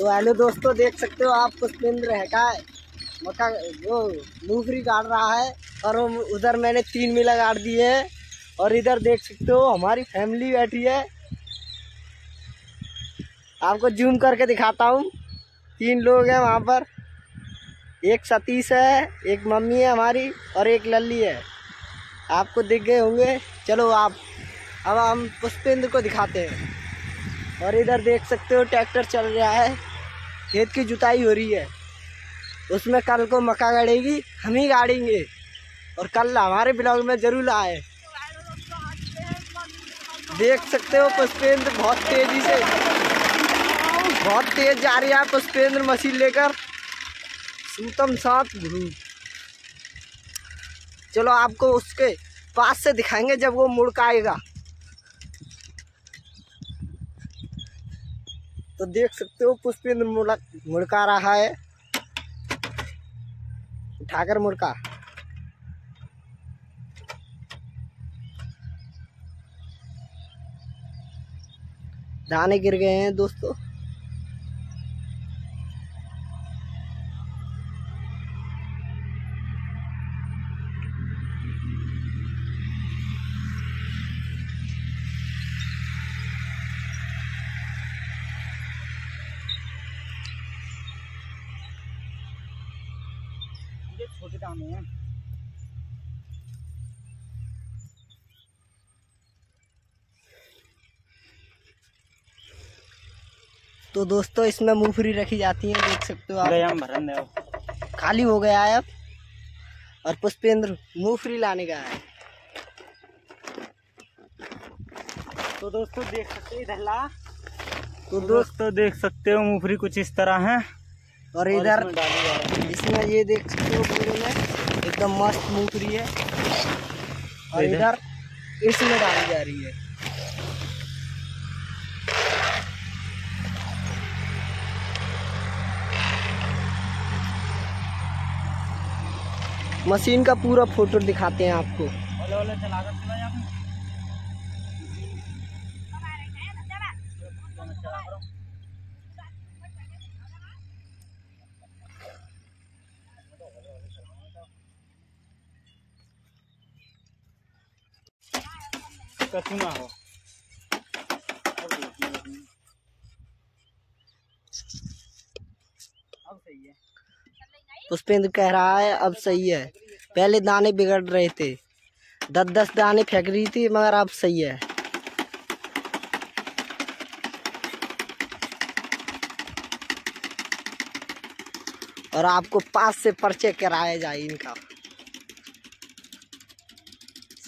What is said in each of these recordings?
तो हेलो दोस्तों, देख सकते हो आप पुष्पेंद्र है। का मक्का वो मूंगफली काट रहा है और उधर मैंने तीन मिला काट दिए हैं। और इधर देख सकते हो हमारी फैमिली बैठी है। आपको जूम करके दिखाता हूँ। तीन लोग हैं वहाँ पर। एक सतीश है, एक मम्मी है हमारी और एक लल्ली है। आपको दिख गए होंगे। चलो आप, अब हम पुष्पेंद्र को दिखाते हैं। और इधर देख सकते हो ट्रैक्टर चल रहा है। खेत की जुताई हो रही है। उसमें कल को मक्का गाड़ेगी, हम ही गाड़ेंगे। और कल हमारे ब्लॉग में ज़रूर आए। देख सकते हो पुष्पेंद्र बहुत तेज़ी से। बहुत तेज जा रही है पुष्पेंद्र मशीन लेकर। सूतम साथ चलो आपको उसके पास से दिखाएँगे जब वो मुड़ आएगा। तो देख सकते हो पुष्पिंद मुड़क रहा है। ठाकर मुड़का। दाने गिर गए हैं दोस्तों। छोटे दाने हैं। तो दोस्तों इसमें मूंगफली रखी जाती है देख सकते हो आप। भरन खाली हो गया है अब। और पुष्पेंद्र मूंगफली लाने का है। तो दोस्तों देख सकते हो इधर ला। तो दोस्तों देख सकते हो मूंगफली कुछ इस तरह है। और इधर इसमें ये देख सकते हो पूरे में एकदम मस्त मूंगफली है। और इधर। इसमें डाली जा रही है। मशीन का पूरा फ़ोटो दिखाते हैं आपको। हो। पुष्पेंद्र कह रहा है, अब सही है। पहले दाने बिगड़ रहे थे। दस दस दाने फेंक रही थी, मगर अब सही है। और आपको पास से पर्चे कराया जाए इनका।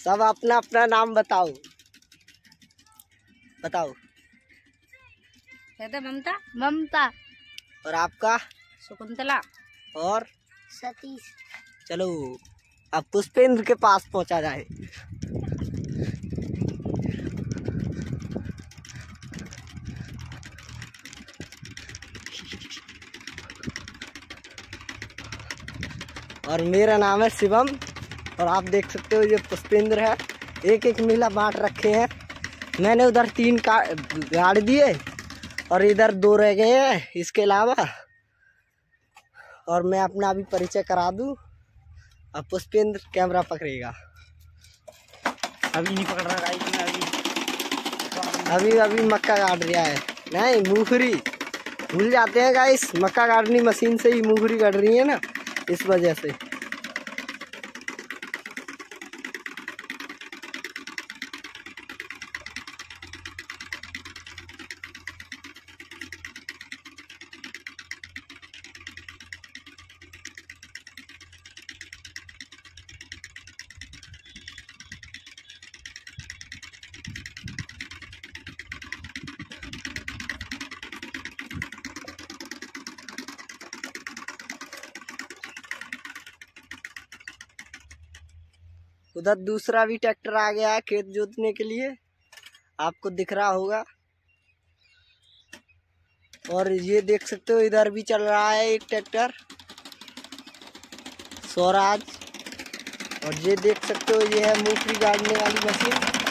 सब अपना अपना नाम बताओ। बताओ। कहते ममता? ममता। और आपका? शकुंतला। और? सतीश। चलो अब पुष्पेंद्र के पास पहुँचा जाए। और मेरा नाम है शिवम और आप देख सकते हो ये पुष्पेंद्र है। एक एक मिला बांट रखे हैं। मैंने उधर तीन का गाड़ दिए और इधर दो रह गए हैं इसके अलावा। और मैं अपना अभी परिचय करा दूँ। अब पुष्पेंद्र कैमरा पकड़ेगा। अभी नहीं पकड़ रहा अभी अभी अभी मक्का काट रहा है। नहीं मूंगफली। भूल जाते हैं गाइस मक्का काटनी मशीन से ही मूंगफली कट रही है ना इस वजह से। उधर दूसरा भी ट्रैक्टर आ गया है खेत जोतने के लिए। आपको दिख रहा होगा। और ये देख सकते हो, इधर भी चल रहा है एक ट्रैक्टर। स्वराज। और ये देख सकते हो, ये है मूंगफली गाड़ने वाली मशीन।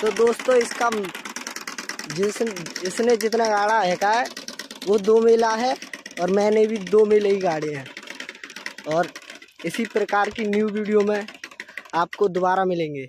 तो दोस्तों, इसका जिस इसने जितना गाड़ा है का है वो दो मेला है और मैंने भी दो मेले ही गाड़े हैं। और इसी प्रकार की न्यू वीडियो में आपको दोबारा मिलेंगे।